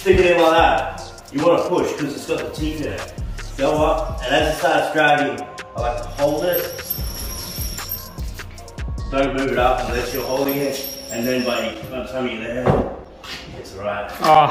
stick it in like that. You want to push because it's got the teeth in it. Go up, and as it starts dragging, I like to hold it. Don't move it up unless you're holding it, and then by the time you're there, it's right. Oh.